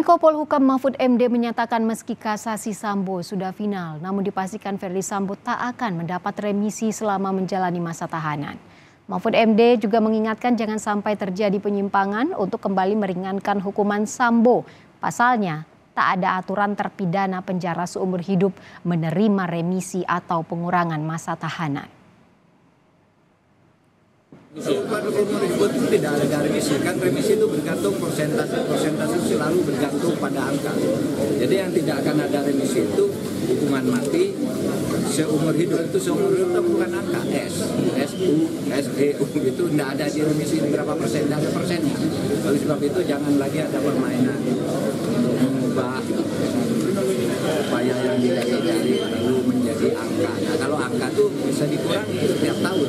Menko Polhukam Mahfud MD menyatakan meski kasasi Sambo sudah final, namun dipastikan Verdi Sambo tak akan mendapat remisi selama menjalani masa tahanan. Mahfud MD juga mengingatkan jangan sampai terjadi penyimpangan untuk kembali meringankan hukuman Sambo. Pasalnya, tak ada aturan terpidana penjara seumur hidup menerima remisi atau pengurangan masa tahanan. Umur hidup itu tidak ada remisi, kan remisi itu bergantung persentase, persentase selalu bergantung pada angka. Jadi yang tidak akan ada remisi itu hukuman mati seumur hidup itu seumur hidup itu bukan angka S, SU, SEU itu tidak ada di remisi berapa persen, ada persennya. Oleh sebab itu jangan lagi ada permainan untuk mengubah upaya yang tidak lalu menjadi angka. Nah kalau angka itu bisa dikurangi setiap tahun.